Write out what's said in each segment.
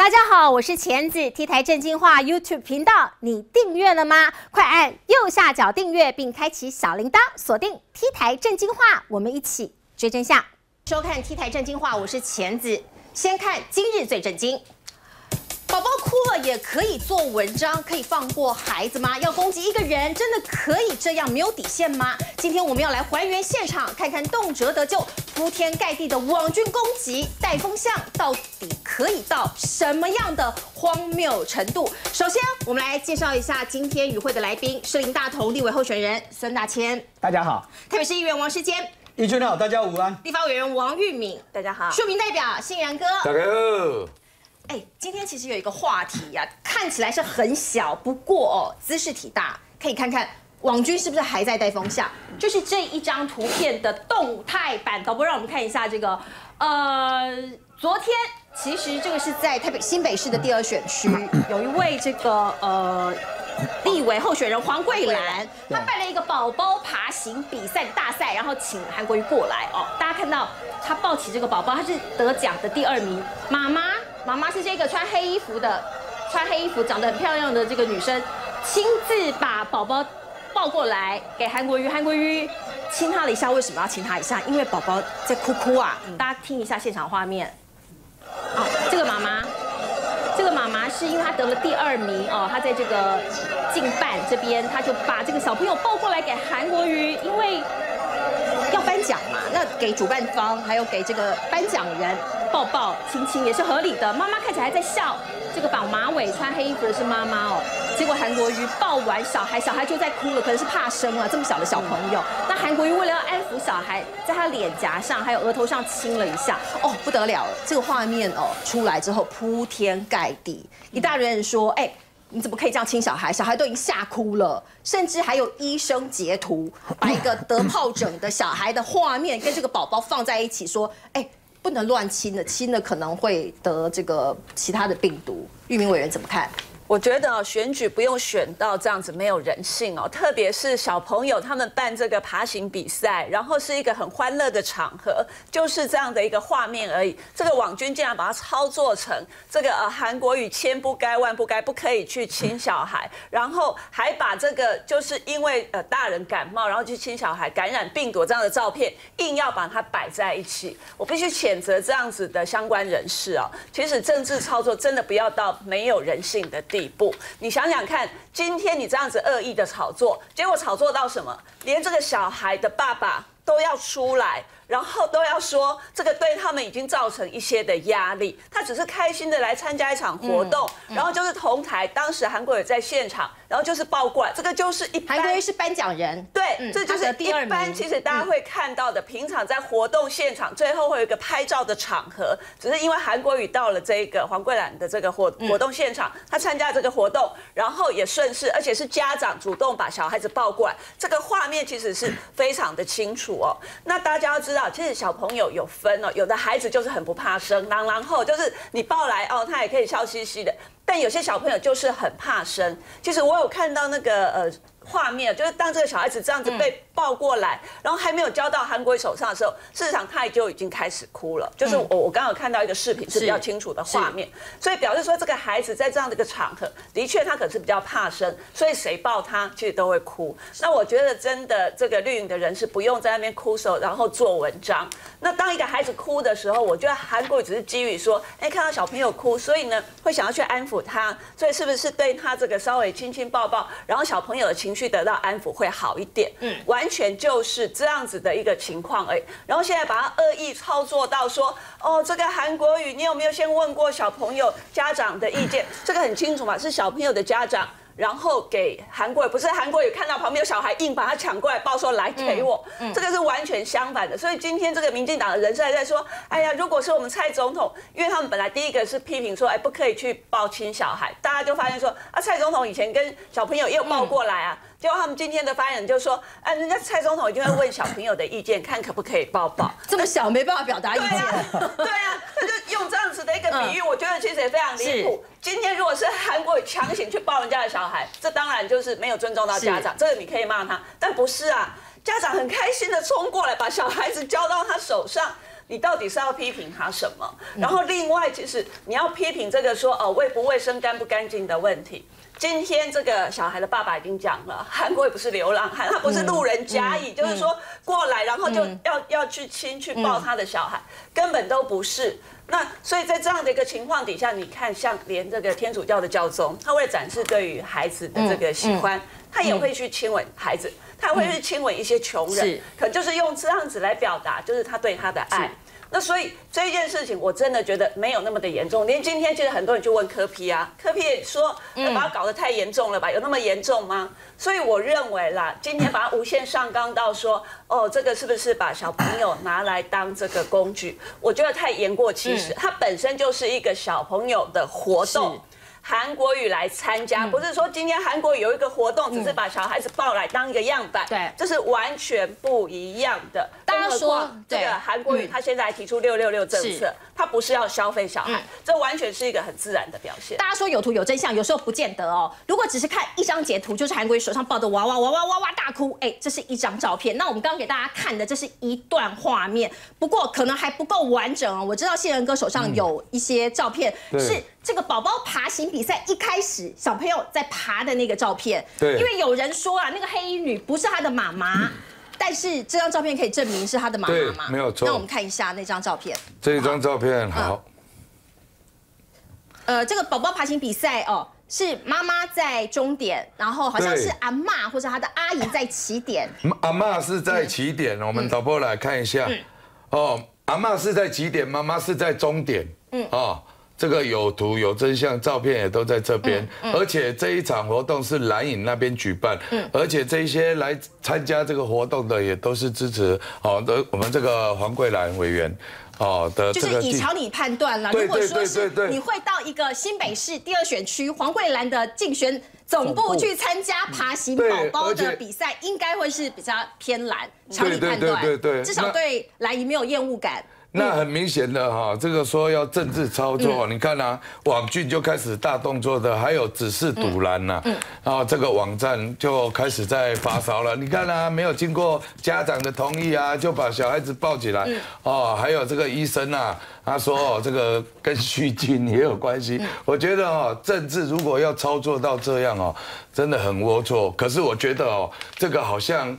大家好，我是钳子 T 台正经话 YouTube 频道，你订阅了吗？快按右下角订阅，并开启小铃铛，锁定 T 台正经话，我们一起追真相。收看 T 台正经话，我是钳子。先看今日最震惊。宝宝哭了也可以做文章，可以放过孩子吗？要攻击一个人，真的可以这样没有底线吗？今天我们要来还原现场，看看动辄得救、铺天盖地的网军攻击、带风向，到底可以到什么样的荒谬程度？首先，我们来介绍一下今天与会的来宾：士林大同立委候选人孙大千，大家好；台北市议员王世坚，义军好，大家午安；立法委员王玉敏，大家好；庶民代表信然哥，大家好。哎，今天其实有一个话题呀，看起来是很小，不过哦，姿势体大，可以看看网军是不是还在带风向？就是这一张图片的动态版，导播让我们看一下这个。呃，昨天其实这个是在台北新北市的第二选区，有一位这个呃立委候选人黄桂兰，他办了一个宝宝爬行比赛的大赛，然后请韩国瑜过来哦。大家看到他抱起这个宝宝，他是得奖的第二名，妈妈。妈妈是这个穿黑衣服的，穿黑衣服长得很漂亮的这个女生，亲自把宝宝抱过来给韩国瑜，韩国瑜亲他了一下。为什么要亲他一下？因为宝宝在哭哭啊！大家听一下现场画面。哦，这个妈妈，这个妈妈是因为她得了第二名哦，她在这个竞办这边，她就把这个小朋友抱过来给韩国瑜，因为要颁奖嘛，那给主办方还有给这个颁奖人。抱抱亲亲也是合理的。妈妈看起来还在笑，这个绑马尾、穿黑衣服的是妈妈哦。结果韩国瑜抱完小孩，小孩就在哭了，可能是怕生了，这么小的小朋友。那韩国瑜为了要安抚小孩，在他脸颊上还有额头上亲了一下。哦，不得了了，这个画面哦出来之后铺天盖地，一大堆人说：“哎，你怎么可以这样亲小孩？小孩都已经吓哭了。”甚至还有医生截图，把一个得疱疹的小孩的画面跟这个宝宝放在一起，说：“哎。”不能乱亲的，亲的可能会得这个其他的病毒。玉明委员怎么看？我觉得选举不用选到这样子没有人性哦，特别是小朋友他们办这个爬行比赛，然后是一个很欢乐的场合，就是这样的一个画面而已。这个网军竟然把它操作成这个呃韩国语千不该万不该不可以去亲小孩，然后还把这个就是因为呃大人感冒然后去亲小孩感染病毒这样的照片硬要把它摆在一起，我必须谴责这样子的相关人士哦。其实政治操作真的不要到没有人性的地。一步，你想想看，今天你这样子恶意的炒作，结果炒作到什么？连这个小孩的爸爸都要出来。然后都要说这个对他们已经造成一些的压力，他只是开心的来参加一场活动，然后就是同台，当时韩国也在现场，然后就是报过来，这个就是一韩国是颁奖人，对，这就是一般其实大家会看到的，平常在活动现场最后会有一个拍照的场合，只是因为韩国语到了这个黄桂兰的这个活活动现场，他参加这个活动，然后也顺势，而且是家长主动把小孩子抱过来，这个画面其实是非常的清楚哦。那大家要知道。其实小朋友有分哦，有的孩子就是很不怕生，然然后就是你抱来哦，他也可以笑嘻嘻的。但有些小朋友就是很怕生。其实我有看到那个呃。画面就是当这个小孩子这样子被抱过来，然后还没有交到韩国手上的时候，事实上他就已经开始哭了。就是我我刚刚有看到一个视频是比较清楚的画面，所以表示说这个孩子在这样的一个场合，的确他可是比较怕生，所以谁抱他其实都会哭。那我觉得真的这个绿营的人是不用在那边哭手，然后做文章。那当一个孩子哭的时候，我觉得韩国只是基于说，哎，看到小朋友哭，所以呢会想要去安抚他，所以是不是对他这个稍微亲亲抱抱，然后小朋友的情绪。去得到安抚会好一点，嗯，完全就是这样子的一个情况而已。然后现在把它恶意操作到说，哦，这个韩国语，你有没有先问过小朋友家长的意见？这个很清楚嘛，是小朋友的家长。然后给韩国，不是韩国也看到旁边有小孩，硬把他抢过来抱说来给我，这个是完全相反的。所以今天这个民进党的人士还在说，哎呀，如果是我们蔡总统，因为他们本来第一个是批评说，哎，不可以去抱亲小孩，大家就发现说，啊，蔡总统以前跟小朋友也有抱过来啊。结果他们今天的发言人就说，哎，人家蔡总统一定会问小朋友的意见，看可不可以抱抱。这么小没办法表达意见。对啊，他就用这样子的一个比喻，我觉得其实也非常离谱。今天如果是韩国强行去抱人家的小孩，这当然就是没有尊重到家长，这个你可以骂他。但不是啊，家长很开心的冲过来把小孩子交到他手上。你到底是要批评他什么？然后另外，其实你要批评这个说哦卫不卫生、干不干净的问题。今天这个小孩的爸爸已经讲了，韩国也不是流浪汉，他不是路人甲乙，就是说过来然后就要要去亲去抱他的小孩，根本都不是。那所以在这样的一个情况底下，你看像连这个天主教的教宗，他为了展示对于孩子的这个喜欢，他也会去亲吻孩子，他会去亲吻一些穷人，可就是用这样子来表达，就是他对他的爱。那所以这一件事情，我真的觉得没有那么的严重。连今天其实很多人就问柯批啊，柯批也说，把它搞得太严重了吧？有那么严重吗？所以我认为啦，今天把它无限上纲到说，哦，这个是不是把小朋友拿来当这个工具？我觉得太言过其实，它本身就是一个小朋友的活动。韩国语来参加，不是说今天韩国有一个活动，只是把小孩子抱来当一个样板，对，这是完全不一样的。大家说这个韩国语，他现在提出六六六政策，他不是要消费小孩，这完全是一个很自然的表现。大家说有图有真相，有时候不见得哦。如果只是看一张截图，就是韩国瑜手上抱着娃娃，娃娃哇哇大哭，哎，这是一张照片。那我们刚刚给大家看的，这是一段画面，不过可能还不够完整哦。我知道谢仁哥手上有一些照片是。这个宝宝爬行比赛一开始，小朋友在爬的那个照片，对，因为有人说啊，那个黑衣女不是他的妈妈，但是这张照片可以证明是他的妈妈吗？没有错。那我们看一下那张照片。这一张照片好。呃，这个宝宝爬行比赛哦，是妈妈在终点，然后好像是阿妈或者他的阿姨在起点。阿妈是在起点，我们导播来看一下。哦，阿妈是在起点，妈妈是在终点。嗯，哦。这个有图有真相，照片也都在这边，而且这一场活动是蓝影那边举办，而且这些来参加这个活动的也都是支持哦的我们这个黄桂兰委员哦的。就是以朝你判断了，如果说是你会到一个新北市第二选区黄桂兰的竞选总部去参加爬行宝宝的比赛，应该会是比较偏蓝。朝你判断，至少对蓝营没有厌恶感。那很明显的哈，这个说要政治操作，你看啊，网剧就开始大动作的，还有只是堵拦呐，然后这个网站就开始在发烧了。你看啊，没有经过家长的同意啊，就把小孩子抱起来，哦，还有这个医生啊，他说哦，这个跟虚惊也有关系。我觉得哦，政治如果要操作到这样哦，真的很龌龊。可是我觉得哦，这个好像。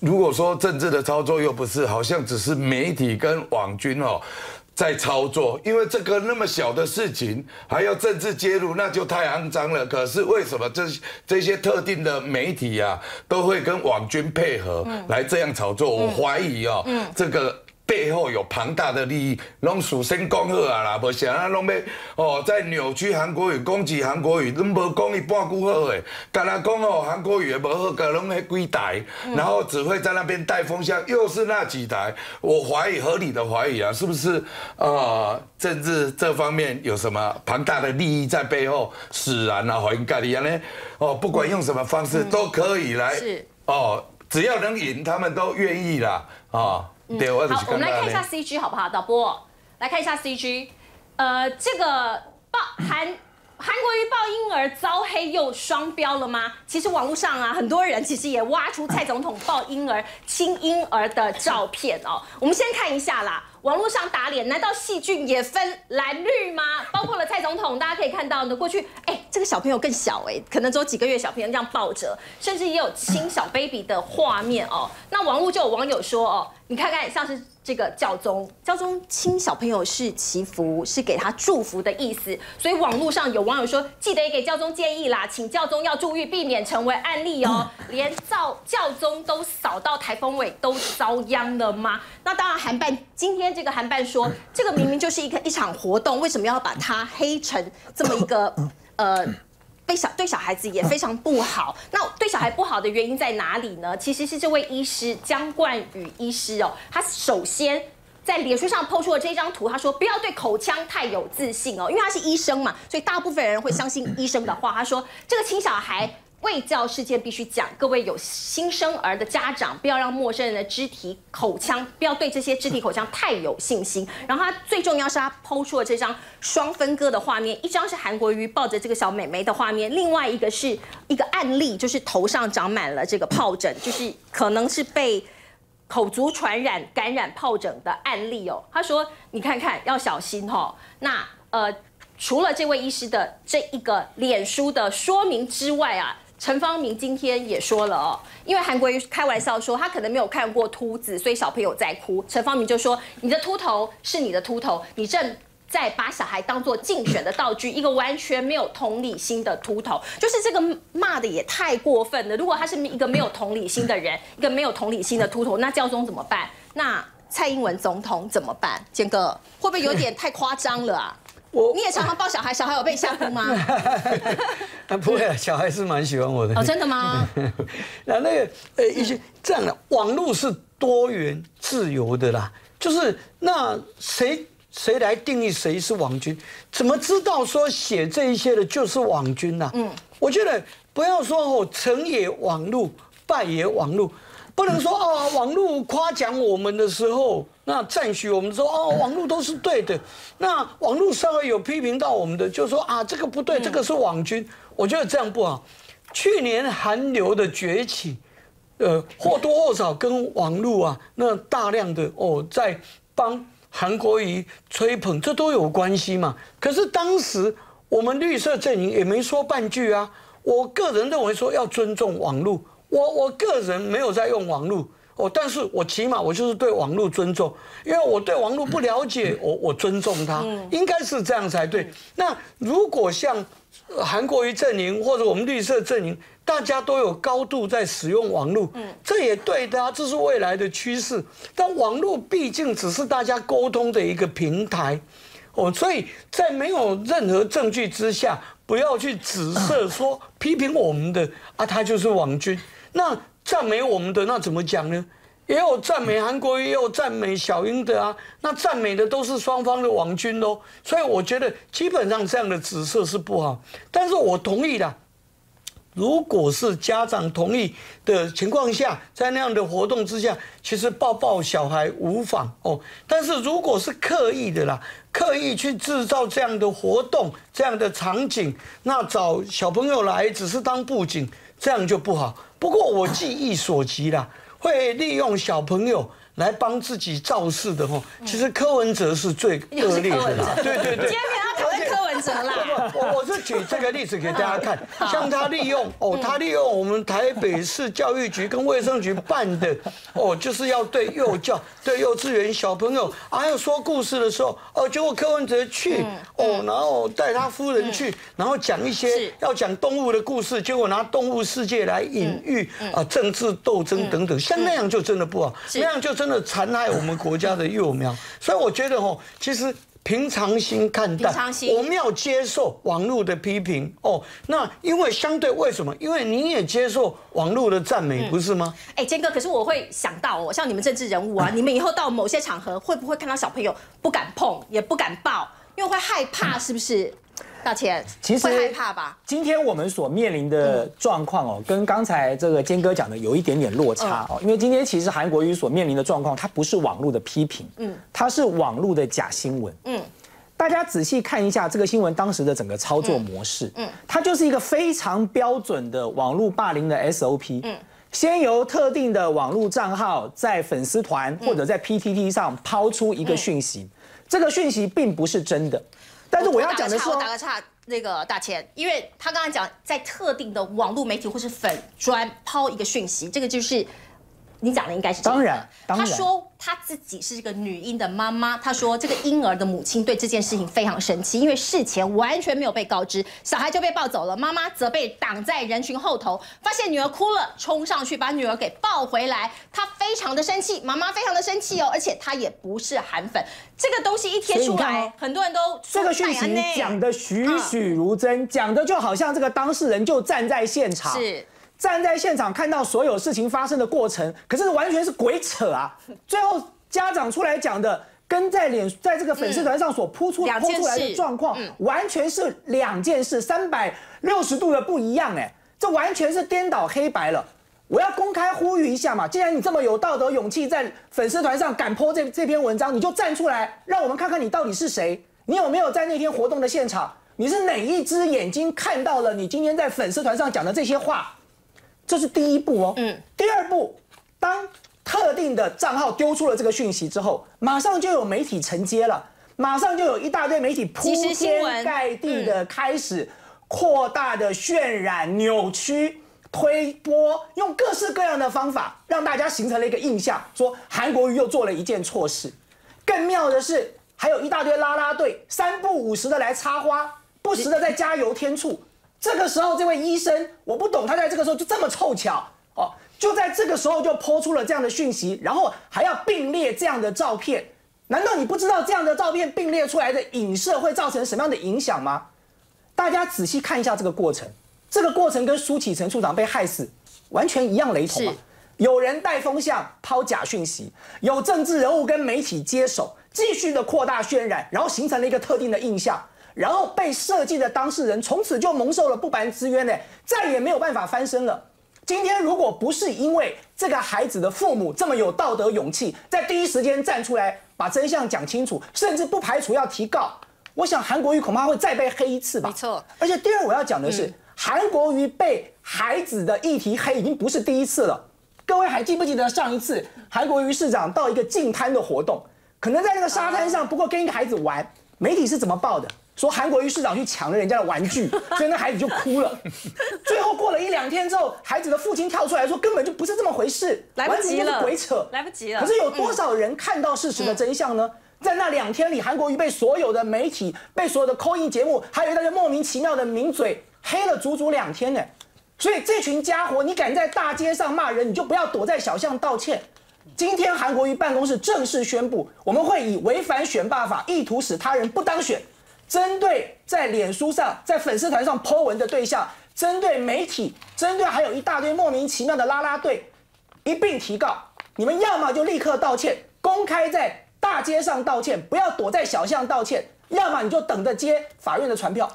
如果说政治的操作又不是，好像只是媒体跟网军哦在操作，因为这个那么小的事情还要政治介入，那就太肮脏了。可是为什么这这些特定的媒体啊都会跟网军配合来这样炒作？我怀疑哦，这个。背后有庞大的利益，拢首先讲好啊啦，无想啊拢要哦，在扭曲韩国语、攻击韩国语，拢无讲伊半句好诶，干那讲哦韩国语也无好，个拢迄几台，然后只会在那边带风向，又是那几台，我怀疑合理的怀疑啊，是不是啊？政治这方面有什么庞大的利益在背后使然啊？怀疑盖利安呢？哦，不管用什么方式都可以来，哦，只要能赢，他们都愿意啦，啊。好，我们来看一下 CG 好不好？导播来看一下 CG，呃，这个报韩韩国瑜抱婴儿遭黑又双标了吗？其实网络上啊，很多人其实也挖出蔡总统抱婴儿亲婴儿的照片哦。我们先看一下啦。网络上打脸，难道细菌也分蓝绿吗？包括了蔡总统，大家可以看到呢，过去哎，这个小朋友更小哎，可能只有几个月小朋友这样抱着，甚至也有亲小 baby 的画面哦。那网络就有网友说哦，你看看像是。这个教宗，教宗亲小朋友是祈福，是给他祝福的意思，所以网络上有网友说，记得也给教宗建议啦，请教宗要注意，避免成为案例哦。连教教宗都扫到台风尾，都遭殃了吗？那当然，韩办今天这个韩办说，这个明明就是一个一场活动，为什么要把它黑成这么一个 呃？对小对小孩子也非常不好。那对小孩不好的原因在哪里呢？其实是这位医师江冠宇医师哦，他首先在脸书上抛出了这张图，他说不要对口腔太有自信哦，因为他是医生嘛，所以大部分人会相信医生的话。他说这个亲小孩。卫教事件必须讲，各位有新生儿的家长，不要让陌生人的肢体口腔，不要对这些肢体口腔太有信心。然后他最重要是他抛出了这张双分割的画面，一张是韩国瑜抱着这个小美眉的画面，另外一个是一个案例，就是头上长满了这个疱疹，就是可能是被口足传染感染疱疹的案例哦。他说，你看看要小心哦。那呃，除了这位医师的这一个脸书的说明之外啊。陈方明今天也说了哦，因为韩国瑜开玩笑说他可能没有看过秃子，所以小朋友在哭。陈方明就说：“你的秃头是你的秃头，你正在把小孩当做竞选的道具，一个完全没有同理心的秃头，就是这个骂的也太过分了。如果他是一个没有同理心的人，一个没有同理心的秃头，那教宗怎么办？那蔡英文总统怎么办？坚哥会不会有点太夸张了啊？”我你也常常抱小孩，小孩有被吓哭吗？啊，不会，小孩是蛮喜欢我的。哦，真的吗？那那个呃，一些这样的网络是多元自由的啦，就是那谁谁来定义谁是网军？怎么知道说写这一些的就是网军呢？嗯，我觉得不要说哦，成也网络，败也网络。不能说哦，网络夸奖我们的时候，那赞许我们说哦，网络都是对的。那网络稍微有批评到我们的，就说啊，这个不对，这个是网军。我觉得这样不好。去年韩流的崛起，呃，或多或少跟网络啊，那大量的哦，在帮韩国瑜吹捧，这都有关系嘛。可是当时我们绿色阵营也没说半句啊。我个人认为说要尊重网络。我我个人没有在用网络哦，但是我起码我就是对网络尊重，因为我对网络不了解，我我尊重他，应该是这样才对。那如果像韩国瑜阵营或者我们绿色阵营，大家都有高度在使用网络，这也对的啊，这是未来的趋势。但网络毕竟只是大家沟通的一个平台哦，所以在没有任何证据之下，不要去指 涉说批评我们的啊，他就是网军。那赞美我们的那怎么讲呢？也有赞美韩国，也有赞美小英的啊。那赞美的都是双方的王军喽。所以我觉得基本上这样的紫色是不好。但是我同意的，如果是家长同意的情况下，在那样的活动之下，其实抱抱小孩无妨哦。但是如果是刻意的啦，刻意去制造这样的活动、这样的场景，那找小朋友来只是当布景，这样就不好。不过我记忆所及啦，会利用小朋友来帮自己造势的吼，其实柯文哲是最恶劣的啦。对对对。我我是举这个例子给大家看，像他利用哦，他利用我们台北市教育局跟卫生局办的哦，就是要对幼教、对幼稚园小朋友，还有说故事的时候哦，结果柯文哲去哦，然后带他夫人去，然后讲一些要讲动物的故事，结果拿动物世界来隐喻啊政治斗争等等，像那样就真的不好，那样就真的残害我们国家的幼苗，所以我觉得哦，其实。平常心看待，我们要接受网络的批评哦。那因为相对为什么？因为你也接受网络的赞美，不是吗？哎，坚哥，可是我会想到哦，像你们政治人物啊，你们以后到某些场合，会不会看到小朋友不敢碰，也不敢抱，因为会害怕，是不是？道歉，其实害怕吧。今天我们所面临的状况哦，跟刚才这个坚哥讲的有一点点落差哦。因为今天其实韩国瑜所面临的状况，它不是网络的批评，嗯，它是网络的假新闻，嗯。大家仔细看一下这个新闻当时的整个操作模式，嗯，它就是一个非常标准的网络霸凌的 SOP，嗯，先由特定的网络账号在粉丝团或者在 PTT 上抛出一个讯息，这个讯息并不是真的。但是我要讲的是，我打个岔，那个大千，因为他刚刚讲在特定的网络媒体或是粉专抛一个讯息，这个就是你讲的应该是当然，他说。她自己是这个女婴的妈妈，她说这个婴儿的母亲对这件事情非常生气，因为事前完全没有被告知，小孩就被抱走了，妈妈则被挡在人群后头，发现女儿哭了，冲上去把女儿给抱回来，她非常的生气，妈妈非常的生气哦，而且她也不是韩粉，这个东西一贴出来，很多人都这个讯息讲的栩栩如生，讲的就好像这个当事人就站在现场。是。站在现场看到所有事情发生的过程，可是完全是鬼扯啊！最后家长出来讲的，跟在脸在这个粉丝团上所铺出铺出来的状况，完全是两件事，三百六十度的不一样哎！这完全是颠倒黑白了。我要公开呼吁一下嘛，既然你这么有道德勇气，在粉丝团上敢泼这这篇文章，你就站出来，让我们看看你到底是谁？你有没有在那天活动的现场？你是哪一只眼睛看到了你今天在粉丝团上讲的这些话？这是第一步哦。嗯。第二步，当特定的账号丢出了这个讯息之后，马上就有媒体承接了，马上就有一大堆媒体铺天盖地的开始扩大的渲染、扭曲、推波，用各式各样的方法让大家形成了一个印象，说韩国瑜又做了一件错事。更妙的是，还有一大堆拉拉队三不五时的来插花，不时的在加油添醋。这个时候，这位医生，我不懂他在这个时候就这么凑巧哦。就在这个时候就抛出了这样的讯息，然后还要并列这样的照片，难道你不知道这样的照片并列出来的影射会造成什么样的影响吗？大家仔细看一下这个过程，这个过程跟苏启成处长被害死完全一样雷同啊！有人带风向抛假讯息，有政治人物跟媒体接手，继续的扩大渲染，然后形成了一个特定的印象，然后被设计的当事人从此就蒙受了不白之冤呢，再也没有办法翻身了。今天如果不是因为这个孩子的父母这么有道德勇气，在第一时间站出来把真相讲清楚，甚至不排除要提告，我想韩国瑜恐怕会再被黑一次吧。没错。而且第二我要讲的是，韩国瑜被孩子的议题黑已经不是第一次了。各位还记不记得上一次韩国瑜市长到一个净滩的活动，可能在那个沙滩上，不过跟一个孩子玩，媒体是怎么报的？说韩国瑜市长去抢了人家的玩具，所以那孩子就哭了。最后过了一两天之后，孩子的父亲跳出来说，根本就不是这么回事，来不及了，鬼扯，来不及了。可是有多少人看到事实的真相呢？在那两天里，韩国瑜被所有的媒体、被所有的扣印节目，还有一大堆莫名其妙的名嘴黑了足足两天呢。所以这群家伙，你敢在大街上骂人，你就不要躲在小巷道歉。今天韩国瑜办公室正式宣布，我们会以违反选罢法，意图使他人不当选。针对在脸书上、在粉丝团上 po 文的对象，针对媒体，针对还有一大堆莫名其妙的拉拉队，一并提告。你们要么就立刻道歉，公开在大街上道歉，不要躲在小巷道歉；要么你就等着接法院的传票。